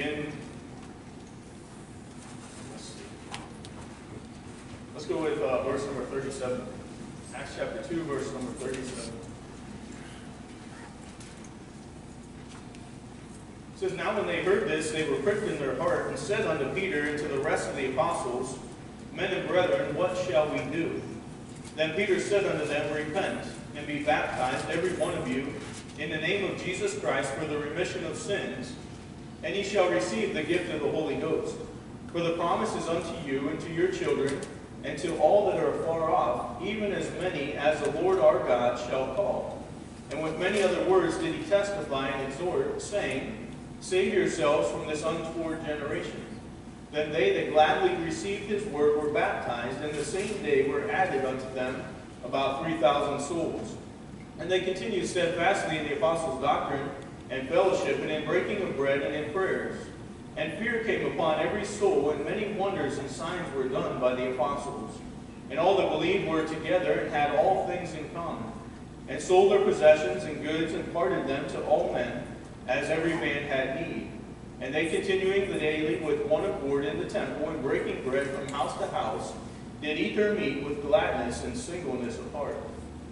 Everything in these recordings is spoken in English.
Let's see. Let's go with uh, verse number 37. Acts chapter 2, verse number 37. It says, Now when they heard this, they were pricked in their heart, and said unto Peter and to the rest of the apostles, Men and brethren, what shall we do? Then Peter said unto them, Repent, and be baptized, every one of you, in the name of Jesus Christ for the remission of sins, and ye shall receive the gift of the Holy Ghost. For the promise is unto you and to your children, and to all that are far off, even as many as the Lord our God shall call. And with many other words did he testify and exhort, saying, Save yourselves from this untoward generation. Then they that gladly received his word were baptized, and the same day were added unto them about 3,000 souls. And they continued steadfastly in the apostles' doctrine and fellowship, and in breaking of bread and in prayers. And fear came upon every soul, and many wonders and signs were done by the apostles. And all that believed were together and had all things in common, and sold their possessions and goods and parted them to all men, as every man had need. And they continuing the daily with one accord in the temple and breaking bread from house to house, did eat their meat with gladness and singleness of heart,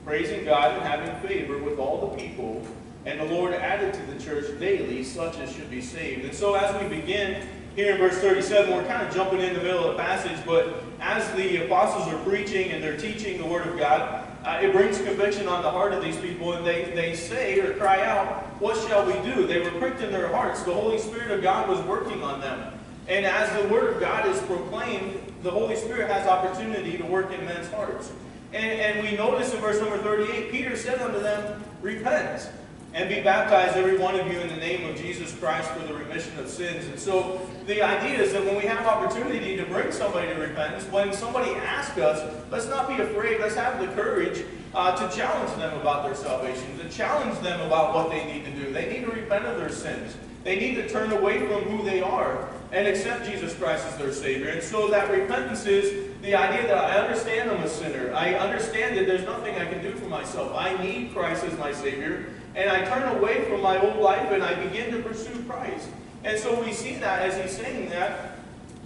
praising God and having favor with all the people. And the Lord added to the church daily such as should be saved. And so as we begin here in verse 37, we're kind of jumping in the middle of the passage, but as the apostles are preaching and they're teaching the Word of God, uh, it brings conviction on the heart of these people, and they, they say or cry out, What shall we do? They were pricked in their hearts. The Holy Spirit of God was working on them. And as the Word of God is proclaimed, the Holy Spirit has opportunity to work in men's hearts. And, and we notice in verse number 38, Peter said unto them, Repent and be baptized, every one of you, in the name of Jesus Christ for the remission of sins. And so the idea is that when we have opportunity to bring somebody to repentance, when somebody asks us, let's not be afraid, let's have the courage uh, to challenge them about their salvation, to challenge them about what they need to do. They need to repent of their sins. They need to turn away from who they are and accept Jesus Christ as their Savior. And so that repentance is the idea that I understand I'm a sinner. I understand that there's nothing I can do for myself. I need Christ as my Savior and I turn away from my old life and I begin to pursue Christ. And so we see that as he's saying that,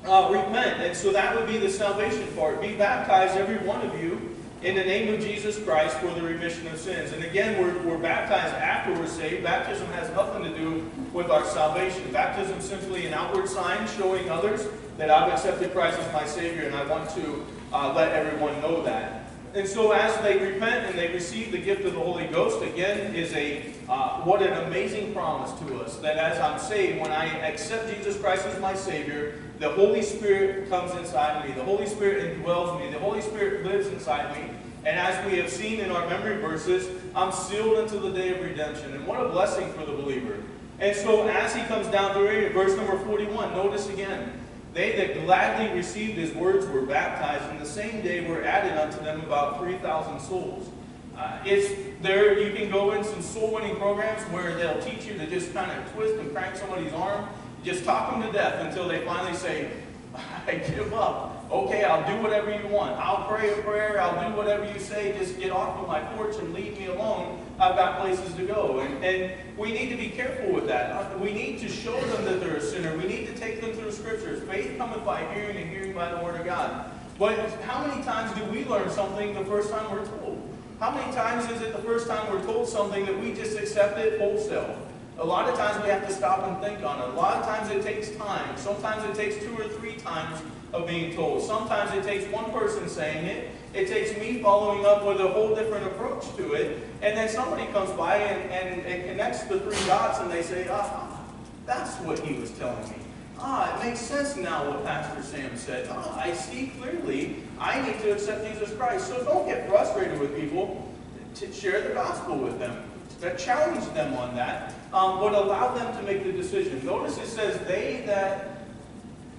uh, repent. And so that would be the salvation part. Be baptized, every one of you, in the name of Jesus Christ for the remission of sins. And again, we're, we're baptized after we're saved. Baptism has nothing to do with our salvation. Baptism is simply an outward sign showing others that I've accepted Christ as my Savior, and I want to uh, let everyone know that. And so as they repent and they receive the gift of the Holy Ghost, again, is a uh, what an amazing promise to us. That as I'm saved, when I accept Jesus Christ as my Savior, the Holy Spirit comes inside me. The Holy Spirit indwells me. The Holy Spirit lives inside me. And as we have seen in our memory verses, I'm sealed until the day of redemption. And what a blessing for the believer. And so as he comes down through verse number 41, notice again, they that gladly received his words were baptized, and the same day were added unto them about 3,000 souls. Uh, it's there. You can go in some soul winning programs where they'll teach you to just kind of twist and crank somebody's arm, just talk them to death until they finally say, "I give up." Okay, I'll do whatever you want. I'll pray a prayer. I'll do whatever you say. Just get off of my porch and leave me alone. I've got places to go. And, and we need to be careful with that. Uh, we need to show them that they're a sinner. We need to take them through Scriptures. Faith cometh by hearing, and hearing by the Word of God. But how many times do we learn something the first time we're told? How many times is it the first time we're told something that we just accept it wholesale? A lot of times we have to stop and think on it. A lot of times it takes time. Sometimes it takes two or three times of being told. Sometimes it takes one person saying it. It takes me following up with a whole different approach to it. And then somebody comes by and, and, connects the three dots and they say, ah, that's what he was telling me. Ah, it makes sense now what Pastor Sam said. Ah, I see clearly I need to accept Jesus Christ. So don't get frustrated with people. To share the gospel with them. To challenge them on that. Um, but allow them to make the decision. Notice it says, they that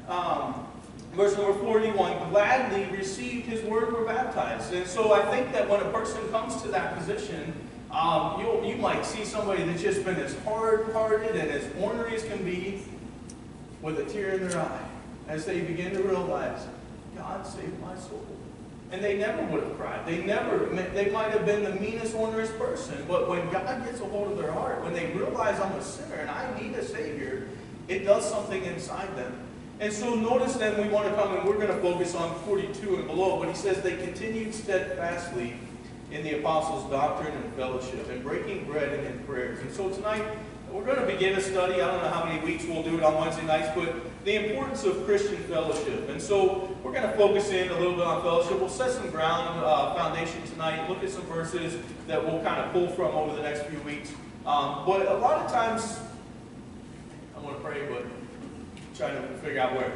um, verse number 41, gladly received his word were baptized. And so I think that when a person comes to that position, um, you you might see somebody that's just been as hard-hearted and as ornery as can be with a tear in their eye as they begin to realize, God saved my soul. And they never would have cried. They never, they might have been the meanest, orneriest person. But when God gets a hold of their heart, when they realize I'm a sinner and I need a Savior, it does something inside them. And so notice then we want to come and we're going to focus on 42 and below, but he says they continued steadfastly in the apostles' doctrine and fellowship, and breaking bread and in prayers. And so tonight, we're going to begin a study. I don't know how many weeks we'll do it on Wednesday nights, but the importance of Christian fellowship. And so we're going to focus in a little bit on fellowship. We'll set some ground uh, foundation tonight, look at some verses that we'll kind of pull from over the next few weeks. Um, but a lot of times, I want to pray, but trying to figure out where.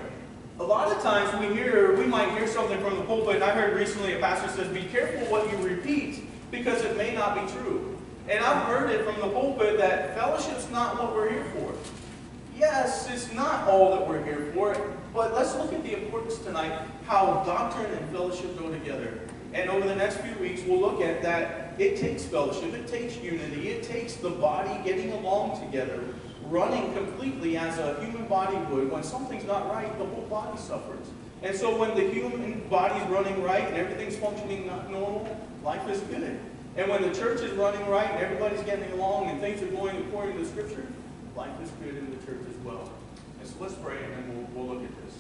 A lot of times we hear, we might hear something from the pulpit, and I heard recently a pastor says, be careful what you repeat, because it may not be true. And I've heard it from the pulpit that fellowship's not what we're here for. Yes, it's not all that we're here for, but let's look at the importance tonight, how doctrine and fellowship go together. And over the next few weeks, we'll look at that it takes fellowship, it takes unity, it takes the body getting along together, running completely as a human body would. When something's not right, the whole body suffers. And so when the human body's running right and everything's functioning not normal, life is good. And when the church is running right and everybody's getting along and things are going according to the Scripture, life is good in the church as well. And so let's pray and then we'll, we'll look at this.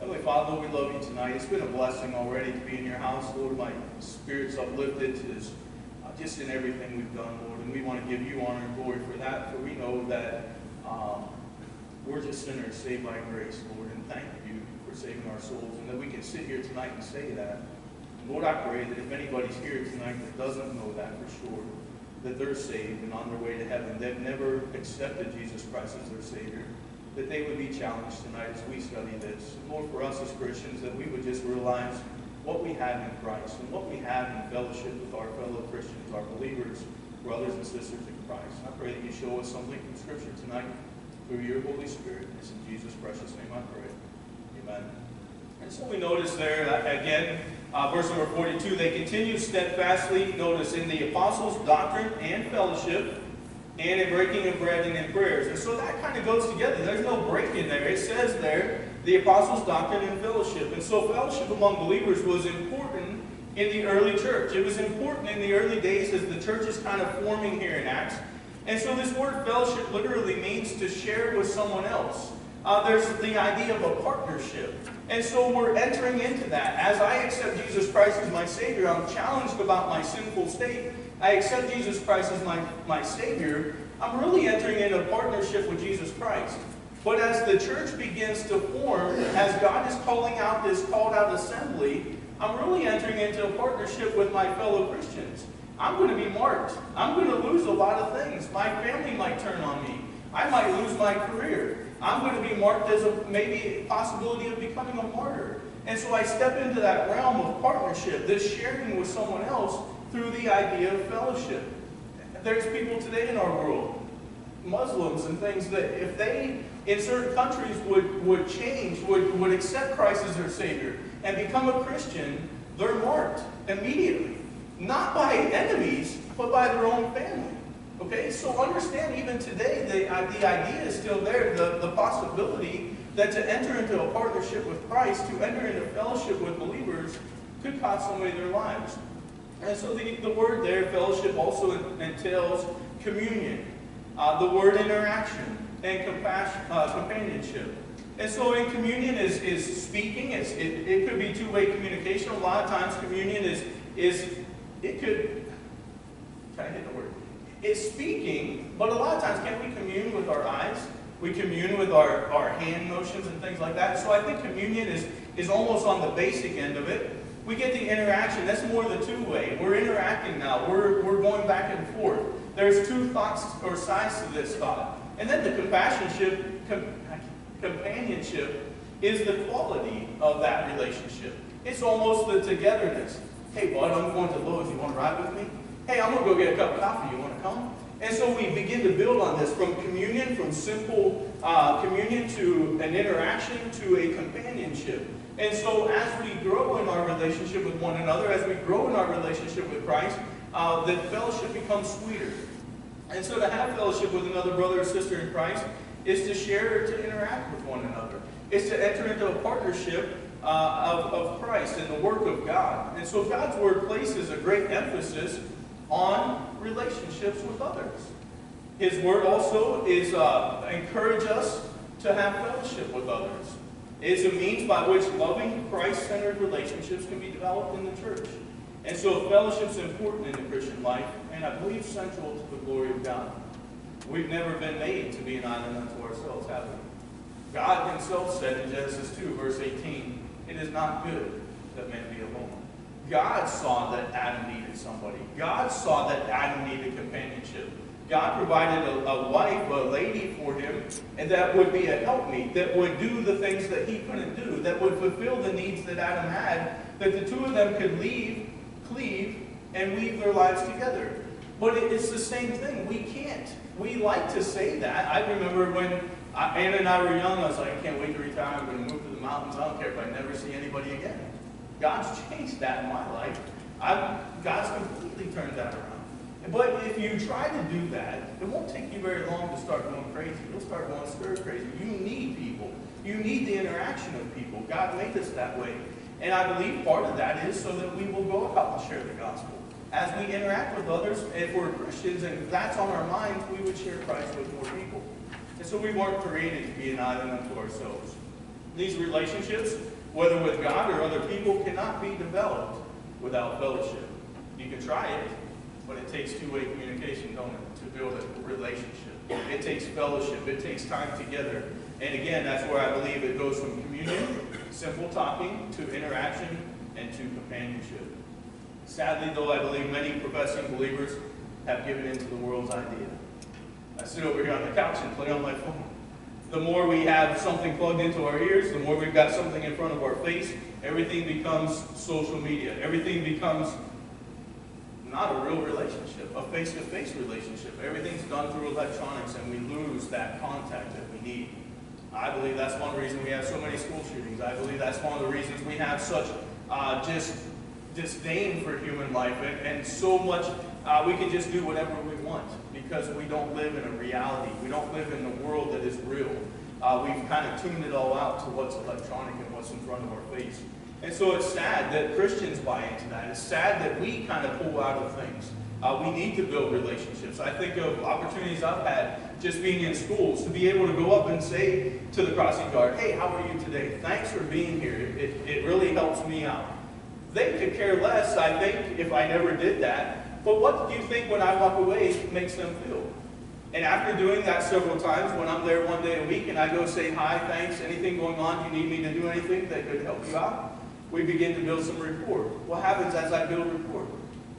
Heavenly Father, we love you tonight. It's been a blessing already to be in your house, Lord. My spirit's uplifted to this, just in everything we've done, Lord. And we want to give you honor and glory for that, for we know that um, we're just sinners saved by grace, Lord. And thank you for saving our souls, and that we can sit here tonight and say that. Lord, I pray that if anybody's here tonight that doesn't know that for sure, that they're saved and on their way to heaven, they've never accepted Jesus Christ as their Savior, that they would be challenged tonight as we study this. Lord, for us as Christians, that we would just realize what we have in Christ and what we have in fellowship with our fellow Christians, our believers, brothers and sisters in Christ. I pray that you show us something from Scripture tonight through your Holy Spirit. It's in Jesus' precious name I pray. Amen. And so we notice there, again, uh, verse number 42, they continue steadfastly, notice, in the apostles' doctrine and fellowship, and in breaking of bread and in prayers. And so that kind of goes together. There's no break in there. It says there, the apostles' doctrine and fellowship. And so fellowship among believers was important in the early church. It was important in the early days as the church is kind of forming here in Acts. And so this word fellowship literally means to share with someone else. Uh, there's the idea of a partnership. And so we're entering into that. As I accept Jesus Christ as my Savior, I'm challenged about my sinful state. I accept Jesus Christ as my, my Savior. I'm really entering into a partnership with Jesus Christ. But as the church begins to form, as God is calling out this called out assembly, I'm really entering into a partnership with my fellow Christians. I'm going to be marked. I'm going to lose a lot of things. My family might turn on me. I might lose my career. I'm going to be marked as a maybe possibility of becoming a martyr. And so I step into that realm of partnership, this sharing with someone else through the idea of fellowship. There's people today in our world, Muslims and things, that if they, in certain countries, would, would change, would, would accept Christ as their Savior and become a Christian, they're marked immediately. Not by enemies, but by their own family. Okay, so understand even today the, uh, the idea is still there, the, the possibility that to enter into a partnership with Christ, to enter into fellowship with believers, could cost somebody their lives. And so the, the word there, fellowship, also entails communion, uh, the word interaction, and uh, companionship. And so in communion is, is speaking, it's, it, it could be two-way communication. A lot of times communion is, is it could, try to hit the word, is speaking, but a lot of times can't we commune with our eyes? We commune with our, our hand motions and things like that. So I think communion is, is almost on the basic end of it. We get the interaction. That's more the two-way. We're interacting now. We're, we're going back and forth. There's two thoughts or sides to this thought. And then the companionship, com, companionship is the quality of that relationship. It's almost the togetherness. Hey, bud, I'm going to Lowe's. You want to ride with me? Hey, I'm going to go get a cup of coffee. You want to come? And so we begin to build on this from communion, from simple uh, communion to an interaction to a companionship. And so as we grow in our relationship with one another, as we grow in our relationship with Christ, uh, the fellowship becomes sweeter. And so to have fellowship with another brother or sister in Christ is to share, to interact with one another. It's to enter into a partnership uh, of, of Christ and the work of God. And so God's Word places a great emphasis on relationships with others. His word also is uh, encourage us to have fellowship with others. It's a means by which loving, Christ-centered relationships can be developed in the church. And so fellowship is important in the Christian life, and I believe central to the glory of God. We've never been made to be an island unto ourselves, have we? God himself said in Genesis 2, verse 18, It is not good that man be alone. God saw that Adam needed somebody. God saw that Adam needed companionship. God provided a, a, wife, a lady for him, and that would be a helpmeet, that would do the things that he couldn't do, that would fulfill the needs that Adam had, that the two of them could leave, cleave, and weave their lives together. But it, it's the same thing. We can't. We like to say that. I remember when I, Anna and I were young, I was like, I can't wait to retire. I'm going to move to the mountains. I don't care if I never see anybody again. God's changed that in my life. I've, God's completely turned that around. But if you try to do that, it won't take you very long to start going crazy. You'll start going stir crazy. You need people. You need the interaction of people. God made us that way. And I believe part of that is so that we will go out and share the gospel. As we interact with others, if we're Christians and that's on our minds, we would share Christ with more people. And so we weren't created to be an island unto ourselves. These relationships, whether with God or other people, cannot be developed without fellowship. You can try it, but it takes two-way communication, don't it, to build a relationship. It takes fellowship. It takes time together. And again, that's where I believe it goes from communion, simple talking, to interaction, and to companionship. Sadly, though, I believe many professing believers have given in to the world's idea. I sit over here on the couch and play on my phone. The more we have something plugged into our ears, the more we've got something in front of our face, everything becomes social media. Everything becomes not a real relationship, a face-to-face -face relationship. Everything's done through electronics and we lose that contact that we need. I believe that's one reason we have so many school shootings. I believe that's one of the reasons we have such uh, just disdain for human life and, and so much uh, we can just do whatever we want because we don't live in a reality. We don't live in the world that is real. Uh, we've kind of tuned it all out to what's electronic and what's in front of our face. And so it's sad that Christians buy into that. It's sad that we kind of pull out of things. Uh, we need to build relationships. I think of opportunities I've had just being in schools to be able to go up and say to the crossing guard, hey, how are you today? Thanks for being here. It, it really helps me out. They could care less, I think, if I never did that. But what do you think when I walk away makes them feel? And after doing that several times, when I'm there one day a week and I go say, hi, thanks, anything going on, do you need me to do anything that could help you out? we begin to build some rapport. What happens as I build rapport?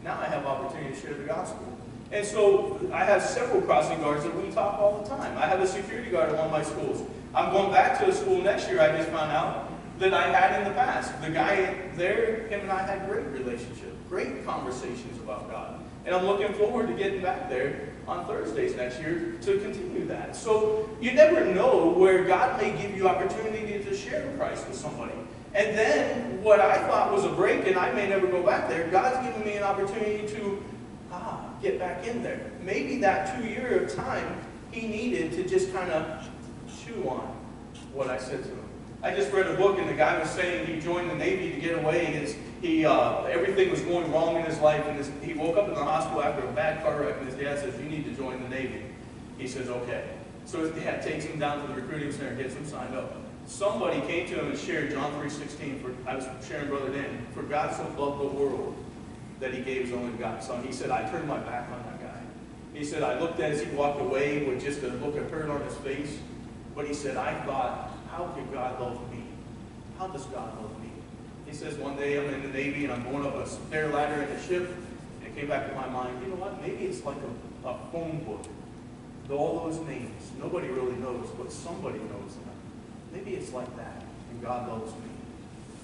Now I have opportunity to share the gospel. And so I have several crossing guards that we talk all the time. I have a security guard at one of my schools. I'm going back to a school next year, I just found out, that I had in the past. The guy there, him and I had great relationship, great conversations about God. And I'm looking forward to getting back there on Thursdays next year to continue that. So you never know where God may give you opportunity to share Christ with somebody. And then what I thought was a break, and I may never go back there, God's given me an opportunity to ah, get back in there. Maybe that two year of time he needed to just kind of chew on what I said to him. I just read a book, and the guy was saying he joined the Navy to get away. His, he, uh, everything was going wrong in his life, and his, he woke up in the hospital after a bad car wreck, and his dad says, you need to join the Navy. He says, okay. So his dad takes him down to the recruiting center and gets him signed up somebody came to him and shared John 3.16, for, I was sharing Brother Dan, for God so loved the world that he gave his only begotten son. He said, I turned my back on that guy. He said, I looked at as he walked away with just a look of hurt on his face. But he said, I thought, how could God love me? How does God love me? He says, one day I'm in the Navy and I'm going up a stair ladder in a ship. And it came back to my mind, you know what? Maybe it's like a, a phone book. All those names. Nobody really knows, but somebody knows them. Maybe it's like that, and God loves me.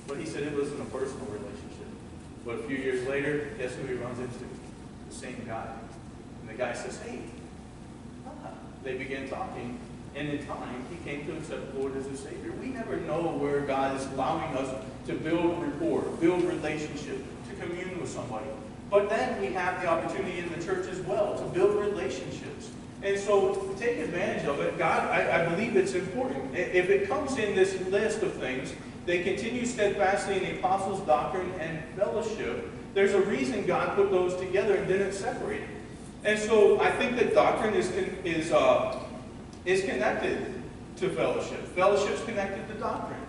But he said it wasn't a personal relationship. But a few years later, guess who he runs into? The same guy. And the guy says, hey, ah. they begin talking, and in time, he came to accept the Lord as his Savior. We never know where God is allowing us to build rapport, build relationship, to commune with somebody. But then we have the opportunity in the church as well to build relationships. And so take advantage of it. God, I, I, believe it's important. If it comes in this list of things, they continue steadfastly in the apostles' doctrine and fellowship. There's a reason God put those together and didn't separate And so I think that doctrine is, is, uh, is connected to fellowship. Fellowship's connected to doctrine.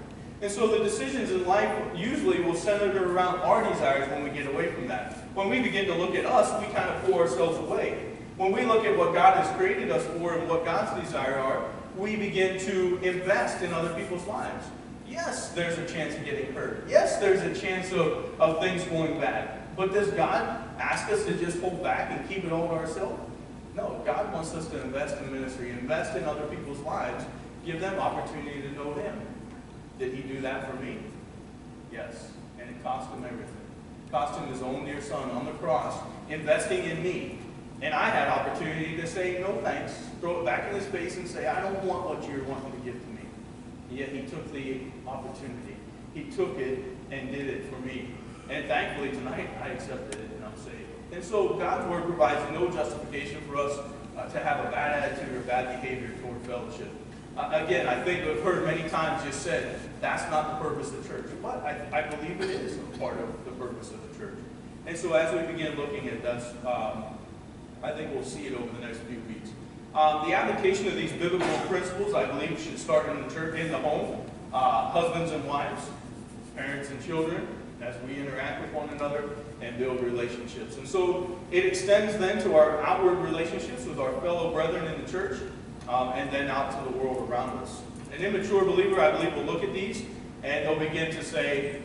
And so the decisions in life usually will center around our desires when we get away from that. When we begin to look at us, we kind of pull ourselves away. When we look at what God has created us for and what God's desires are, we begin to invest in other people's lives. Yes, there's a chance of getting hurt. Yes, there's a chance of, of things going bad. But does God ask us to just hold back and keep it all to ourselves? No, God wants us to invest in ministry, invest in other people's lives, give them opportunity to know Him. Did He do that for me? Yes. And it cost Him everything. It cost Him His own dear Son on the cross, investing in me. And I had opportunity to say, no thanks, throw it back in His face and say, I don't want what you're wanting to give to me. And yet He took the opportunity. He took it and did it for me. And thankfully tonight I accepted it and I'm saved. And so God's Word provides no justification for us uh, to have a bad attitude or bad behavior toward fellowship. Uh, again, I think we've heard many times just said, that's not the purpose of the church. But I, I believe it is a part of the purpose of the church. And so as we begin looking at this, um, I think we'll see it over the next few weeks. Um, the application of these biblical principles, I believe, should start in the church, in the home. Uh, husbands and wives, parents and children, as we interact with one another and build relationships. And so it extends then to our outward relationships with our fellow brethren in the church um, and then out to the world around us. An immature believer, I believe, will look at these and they'll begin to say,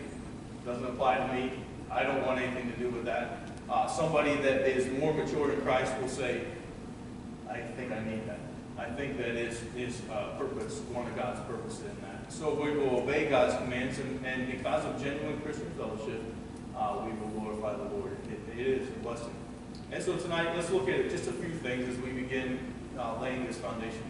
doesn't apply to me. I don't want anything to do with that. Uh, somebody that is more mature in Christ will say, I think I need that. I think that is, is uh, purpose, one of God's purposes in that. So we will obey God's commands, and, and because of genuine Christian fellowship, uh, we will glorify the Lord. It, it is a blessing. And so tonight, let's look at just a few things as we begin uh, laying this foundation.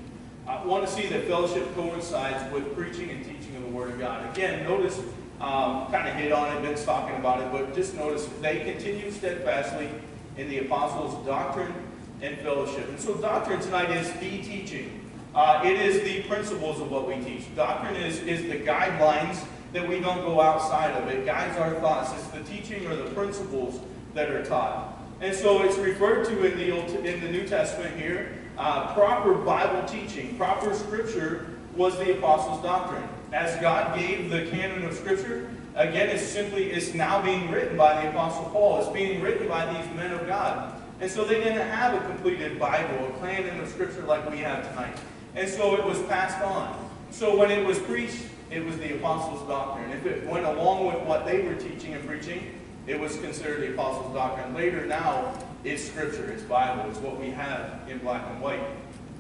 I want to see that fellowship coincides with preaching and teaching of the Word of God. Again, notice, um, kind of hit on it, Ben's talking about it, but just notice they continue steadfastly in the apostles' doctrine and fellowship. And so doctrine tonight is the teaching. Uh, it is the principles of what we teach. Doctrine is, is the guidelines that we don't go outside of. It guides our thoughts. It's the teaching or the principles that are taught. And so it's referred to in the, Old, in the New Testament here. Uh, proper Bible teaching, proper Scripture was the Apostles' doctrine. As God gave the canon of Scripture, again, it's simply, it's now being written by the Apostle Paul. It's being written by these men of God. And so they didn't have a completed Bible, a canon of Scripture like we have tonight. And so it was passed on. So when it was preached, it was the apostles' doctrine. If it went along with what they were teaching and preaching, it was considered the apostles' doctrine. Later now, it's Scripture, it's Bible, it's what we have in black and white.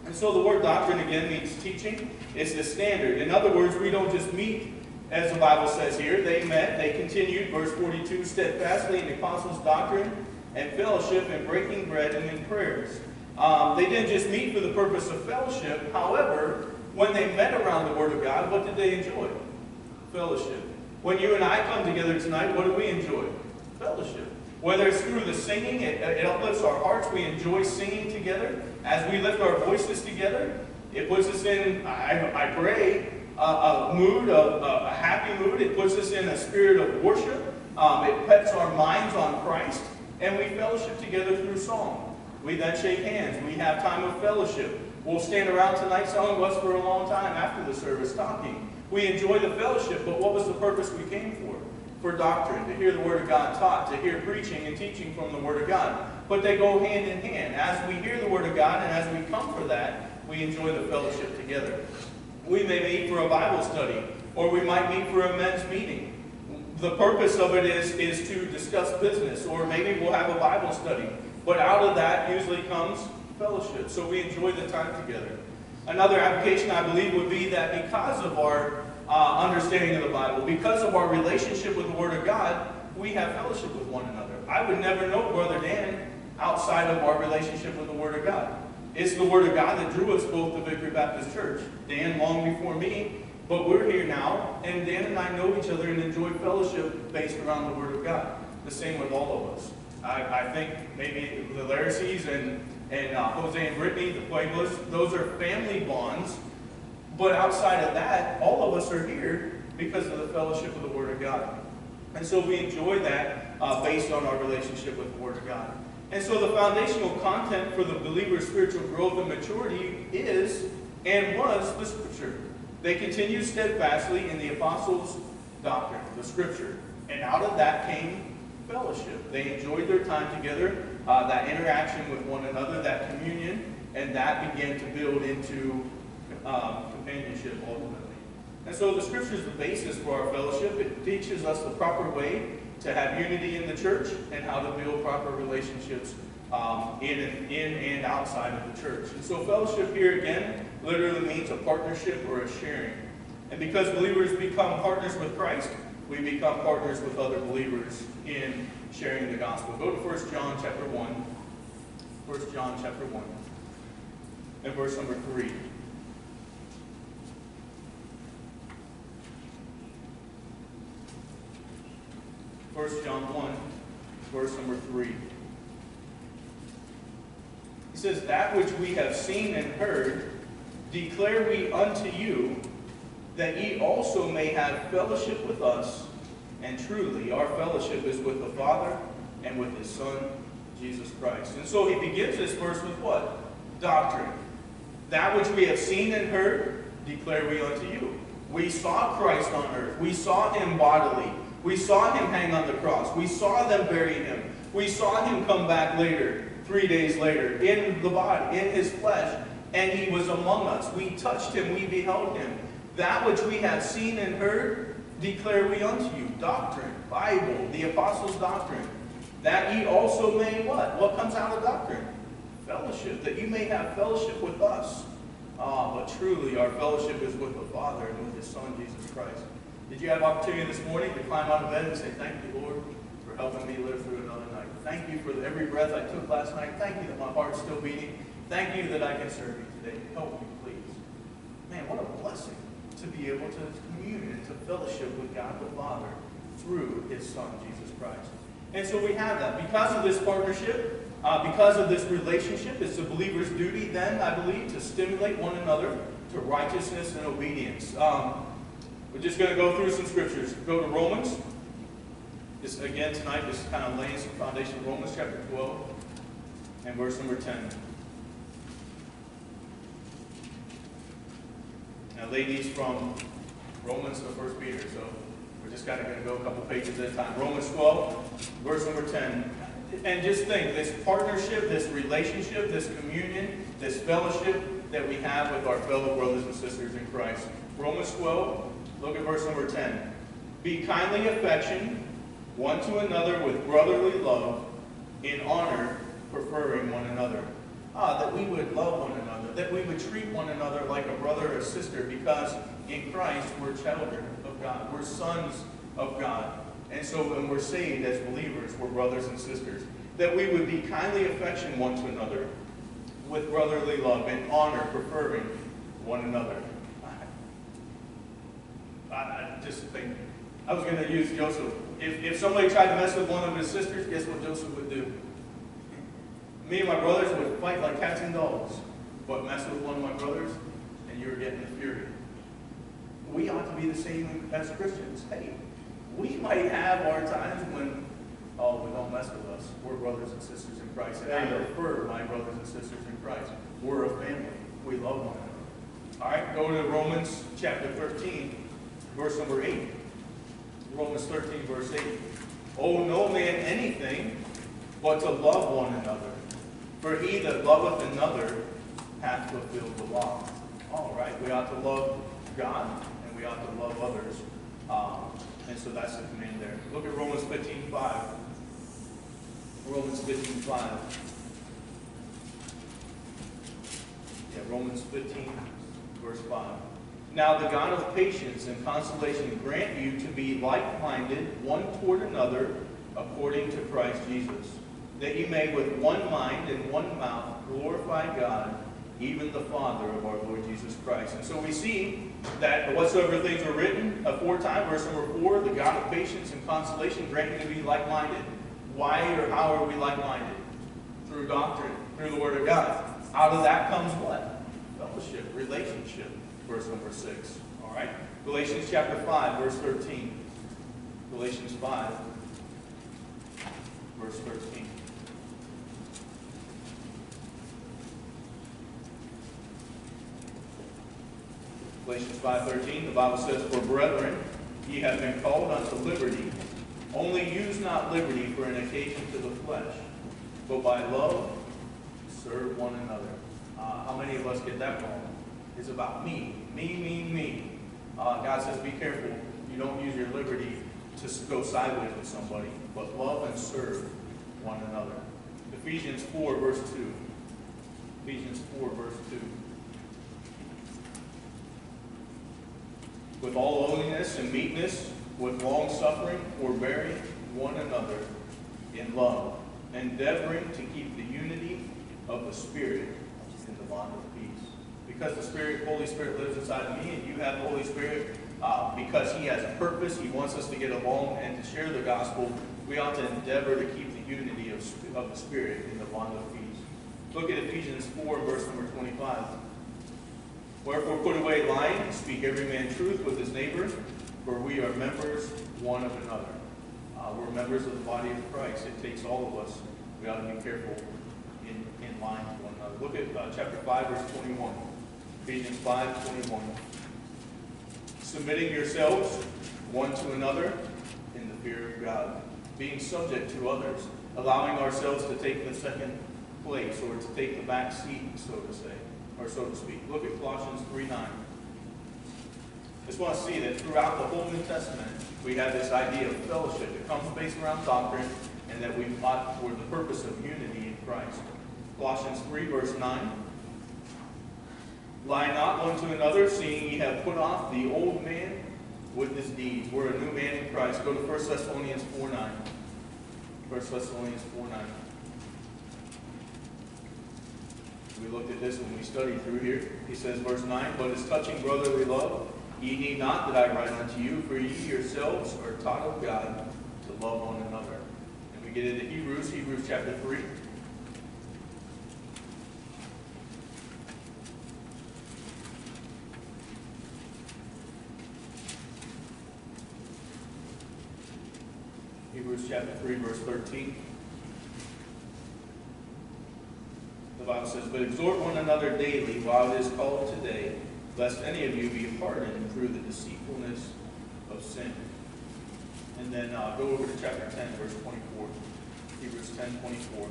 And so the word doctrine again means teaching. It's the standard. In other words, we don't just meet, as the Bible says here. They met, they continued, verse 42, steadfastly in the apostles' doctrine and fellowship and breaking bread and in prayers. Um, they didn't just meet for the purpose of fellowship. However, when they met around the Word of God, what did they enjoy? Fellowship. When you and I come together tonight, what do we enjoy? Fellowship. Whether it's through the singing, it, it uplifts our hearts. We enjoy singing together. As we lift our voices together, it puts us in, I, I pray, a, a mood, of, a, a, happy mood. It puts us in a spirit of worship. Um, it pets our minds on Christ and we fellowship together through song. We then shake hands. We have time of fellowship. We'll stand around tonight, some of us for a long time after the service talking. We enjoy the fellowship, but what was the purpose we came for? For doctrine, to hear the Word of God taught, to hear preaching and teaching from the Word of God. But they go hand in hand. As we hear the Word of God and as we come for that, we enjoy the fellowship together. We may meet for a Bible study, or we might meet for a men's meeting the purpose of it is, is to discuss business, or maybe we'll have a Bible study. But out of that usually comes fellowship. So we enjoy the time together. Another application, I believe, would be that because of our uh, understanding of the Bible, because of our relationship with the Word of God, we have fellowship with one another. I would never know Brother Dan outside of our relationship with the Word of God. It's the Word of God that drew us both to Victory Baptist Church. Dan, long before me, but we're here now, and Dan and I know each other and enjoy fellowship based around the Word of God. The same with all of us. I, I think maybe the Larices and, and uh, Jose and Brittany, the Pueblos, those are family bonds. But outside of that, all of us are here because of the fellowship of the Word of God. And so we enjoy that uh, based on our relationship with the Word of God. And so the foundational content for the believer's spiritual growth and maturity is and was the Scripture. They continued steadfastly in the apostles' doctrine, the Scripture. And out of that came fellowship. They enjoyed their time together, uh, that interaction with one another, that communion, and that began to build into um, companionship ultimately. And so the Scripture is the basis for our fellowship. It teaches us the proper way to have unity in the church and how to build proper relationships um, in, and, in and outside of the church. And so fellowship here again literally means a partnership or a sharing. And because believers become partners with Christ, we become partners with other believers in sharing the gospel. Go to 1 John chapter 1. 1 John chapter 1 and verse number 3. First John 1, verse number 3. He says, That which we have seen and heard, declare we unto you, that ye also may have fellowship with us. And truly, our fellowship is with the Father and with his Son, Jesus Christ. And so he begins this verse with what? Doctrine. That which we have seen and heard, declare we unto you. We saw Christ on earth. We saw him bodily. We saw him hang on the cross. We saw them bury him. We saw him come back later, three days later, in the body, in his flesh, and he was among us. We touched him. We beheld him. That which we have seen and heard, declare we unto you. Doctrine, Bible, the apostles' doctrine. That ye also may what? What comes out of doctrine? Fellowship. That you may have fellowship with us. Ah, but truly our fellowship is with the Father and with his Son, Jesus Christ. Did you have opportunity this morning to climb out of bed and say, thank you, Lord, for helping me live through another night. Thank you for every breath I took last night. Thank you that my heart's still beating. Thank you that I can serve you today. Help me, please. Man, what a blessing to be able to commune and to fellowship with God the Father through his Son, Jesus Christ. And so we have that. Because of this partnership, uh, because of this relationship, it's the believer's duty then, I believe, to stimulate one another to righteousness and obedience. Um, we're just going to go through some scriptures. Go to Romans. This, again, tonight, is kind of laying some foundation. Romans chapter 12 and verse number 10. Now, ladies, from Romans to First Peter. So we're just kind of going to go a couple pages at a time. Romans 12, verse number 10. And just think, this partnership, this relationship, this communion, this fellowship that we have with our fellow brothers and sisters in Christ. Romans 12, look at verse number 10. Be kindly affection one to another with brotherly love, in honor, preferring one another. Ah, that we would love one another, that we would treat one another like a brother or sister, because in Christ we're children of God. We're sons of God. And so when we're saved as believers, we're brothers and sisters. That we would be kindly affection one to another with brotherly love and honor, preferring one another. I, I just think, I was going to use Joseph. If, if somebody tried to mess with one of his sisters, guess what Joseph would do? Me and my brothers would fight like cats and dogs. But mess with one of my brothers, and you're getting the fury. We ought to be the same as Christians. Hey, we might have our times when, oh, we don't mess with us. We're brothers and sisters in Christ. And I prefer my brothers and sisters in Christ. We're a family. We love one another. All right, go to Romans chapter 13, verse number 8. Romans 13, verse 8. Owe no man anything but to love one another. For he that loveth another hath fulfilled the law. All right, we ought to love God and we ought to love others. Um, and so that's the command there. Look at Romans 15, 5. Romans 15, 5. Yeah, Romans 15, verse 5. Now the God of patience and consolation grant you to be like-minded one toward another according to Christ Jesus, that you may with one mind and one mouth glorify God, even the Father of our Lord Jesus Christ. And so we see that whatsoever things were written aforetime, verse number four, the God of patience and consolation grant you to be like-minded. Why or how are we like-minded? Through doctrine, through the Word of God. Out of that comes what? Fellowship, relationship verse number 6. All right? Galatians chapter 5, verse 13. Galatians 5, verse 13. Galatians 5.13, the Bible says, For brethren, ye have been called unto liberty. Only use not liberty for an occasion to the flesh, but by love serve one another. Uh, how many of us get that wrong? It's about me, me, me, me. Uh, God says, be careful. You don't use your liberty to go sideways with somebody, but love and serve one another. Ephesians 4, verse 2. Ephesians 4, verse 2. With all lowliness and meekness, with long suffering, forbearing one another in love, endeavoring to keep the unity of the Spirit in the bond of peace. Because the Spirit, Holy Spirit lives inside of me, and you have the Holy Spirit, uh, because He has a purpose, He wants us to get along and to share the gospel, we ought to endeavor to keep the unity of, of the Spirit in the bond of peace. Look at Ephesians 4, verse number 25. Wherefore put away lying, speak every man truth with his neighbor, for we are members one of another. Uh, we're members of the body of Christ. It takes all of us. We ought to be careful in, in line with one another. Look at uh, chapter 5, verse 21. Ephesians 5, 21. Submitting yourselves one to another in the fear of God. Being subject to others. Allowing ourselves to take the second place or to take the back seat, so to say or so to speak. Look at Colossians 3 9. Just want to see that throughout the whole New Testament, we have this idea of fellowship. It comes based around doctrine, and that we fought for the purpose of unity in Christ. Colossians 3, verse 9. Lie not one to another, seeing ye have put off the old man with his deeds. We're a new man in Christ. Go to 1 Thessalonians 4 9. 1 Thessalonians 4 9. We looked at this when we studied through here. He says, verse 9, But as touching brotherly love, ye need not that I write unto you, for ye yourselves are taught of God to love one another. And we get into Hebrews, Hebrews chapter 3. Hebrews chapter 3, verse 13. The Bible says, But exhort one another daily while it is called today, lest any of you be hardened through the deceitfulness of sin. And then uh, go over to chapter 10, verse 24. Hebrews 10, 24.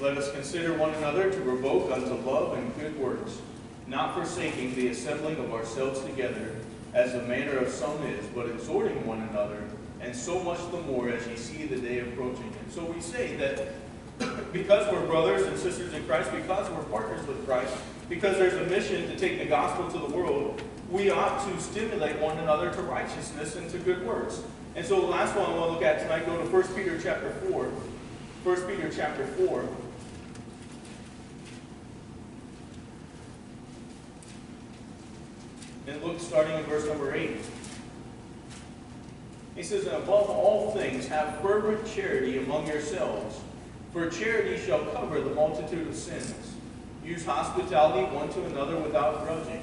Let us consider one another to provoke unto love and good works, not forsaking the assembling of ourselves together, as the manner of some is, but exhorting one another, and so much the more as ye see the day approaching. And so we say that because we're brothers and sisters in Christ, because we're partners with Christ, because there's a mission to take the gospel to the world, we ought to stimulate one another to righteousness and to good works. And so the last one I want to look at tonight, go to 1 Peter chapter 4. 1 Peter chapter 4. And look starting in verse number 8. He says, And above all things, have fervent charity among yourselves, for charity shall cover the multitude of sins. Use hospitality one to another without grudging.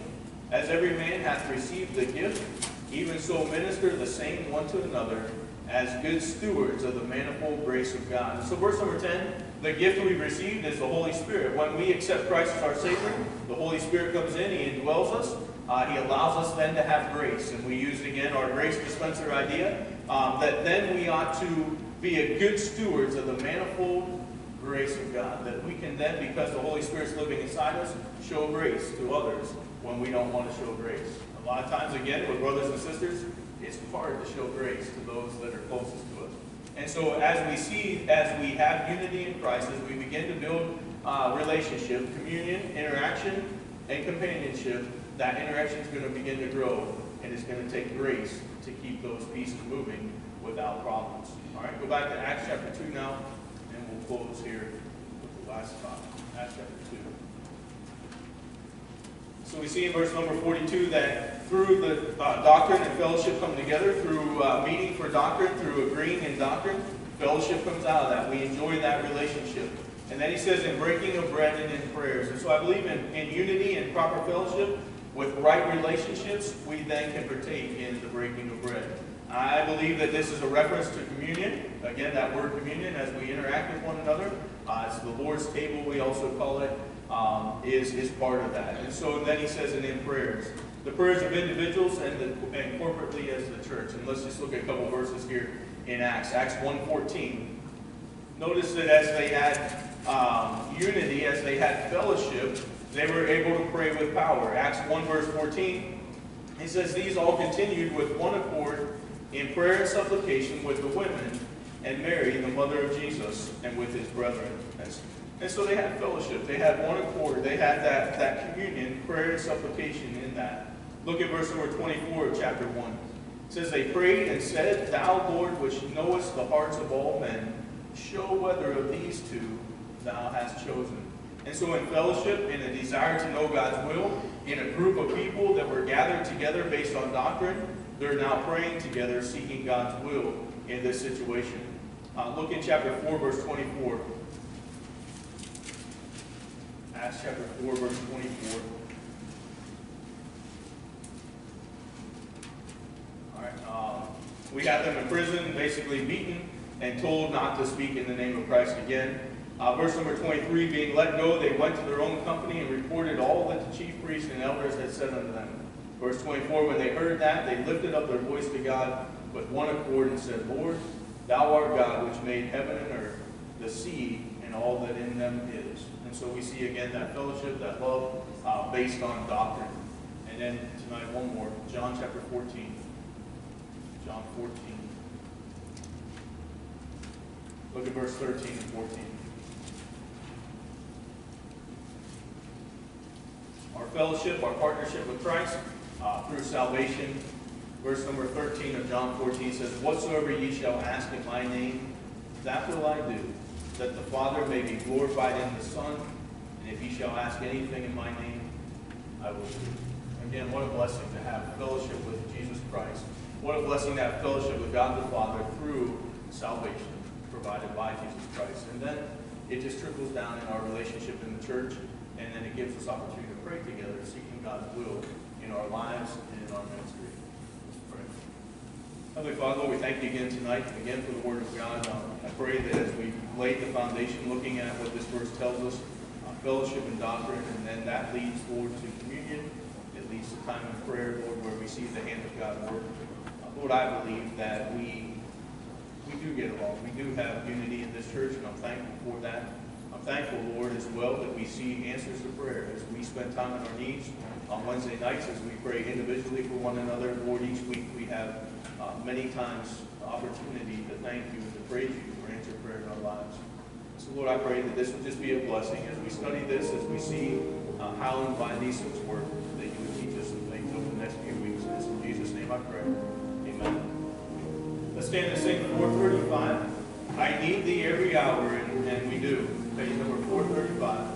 As every man hath received the gift, even so minister the same one to another, as good stewards of the manifold grace of God. So verse number 10, the gift we've received is the Holy Spirit. When we accept Christ as our Savior, the Holy Spirit comes in, He indwells us, uh, he allows us then to have grace. And we use again our grace dispenser idea um, that then we ought to be a good stewards of the manifold grace of God. That we can then, because the Holy Spirit's living inside us, show grace to others when we don't want to show grace. A lot of times, again, with brothers and sisters, it's hard to show grace to those that are closest to us. And so as we see, as we have unity in Christ, as we begin to build uh, relationship, communion, interaction, and companionship, that interaction is going to begin to grow, and it's going to take grace to keep those pieces moving without problems. All right, go back to Acts chapter 2 now, and we'll close here with the last spot. Acts chapter 2. So we see in verse number 42 that through the uh, doctrine and fellowship come together, through uh, meeting for doctrine, through agreeing in doctrine, fellowship comes out of that. We enjoy that relationship. And then he says in breaking of bread and in prayers. And so I believe in, in unity and proper fellowship, with right relationships, we then can partake in the breaking of bread. I believe that this is a reference to communion. Again, that word communion as we interact with one another. Uh, it's the Lord's table, we also call it. um, is, is part of that. And so then he says, and in prayers. The prayers of individuals and, the, and corporately as the church. And let's just look at a couple verses here in Acts. Acts 1.14. Notice that as they had um, unity, as they had fellowship, they were able to pray with power. Acts 1 verse 14, he says, These all continued with one accord in prayer and supplication with the women and Mary, the mother of Jesus, and with his brethren. And so they had fellowship. They had one accord. They had that, that communion, prayer and supplication in that. Look at verse number 24 of chapter 1. It says, They prayed and said, Thou, Lord, which knowest the hearts of all men, show whether of these two thou hast chosen. And so in fellowship, in a desire to know God's will, in a group of people that were gathered together based on doctrine, they're now praying together, seeking God's will in this situation. Uh, look in chapter 4, verse 24. Acts chapter 4, verse 24. All right. Um, we had them in prison, basically beaten and told not to speak in the name of Christ again. Uh, verse number 23, being let go, they went to their own company and reported all that the chief priests and elders had said unto them. Verse 24, when they heard that, they lifted up their voice to God with one accord and said, Lord, thou art God which made heaven and earth, the sea, and all that in them is. And so we see again that fellowship, that love uh, based on doctrine. And then tonight, one more, John chapter 14. John 14. Look at verse 13 and 14. Our fellowship, our partnership with Christ uh, through salvation. Verse number 13 of John 14 says, Whatsoever ye shall ask in my name, that will I do, that the Father may be glorified in the Son. And if ye shall ask anything in my name, I will do. Again, what a blessing to have fellowship with Jesus Christ. What a blessing to have fellowship with God the Father through salvation provided by Jesus Christ. And then it just trickles down in our relationship in the church, and then it gives us opportunity pray together, seeking God's will in our lives and in our ministry. Heavenly Father, we thank you again tonight, and again for the Word of God. Um, I pray that as we lay the foundation, looking at what this verse tells us, uh, fellowship and doctrine, and then that leads, Lord, to communion. It leads to time of prayer, Lord, where we see the hand of God work. Uh, Lord, I believe that we we do get along. We do have unity in this church, and I'm thankful for that. Thankful, Lord, as well that we see answers to prayer as we spend time on our knees on Wednesday nights as we pray individually for one another. Lord, each week we have uh, many times opportunity to thank you and to praise you for answered prayer in our lives. So, Lord, I pray that this would just be a blessing as we study this, as we see uh, how and why these things work, that you would teach us some things over the next few weeks. And it's in Jesus' name I pray. Amen. Let's stand and sing 435. I need thee every hour, and, and we do. Page number 435.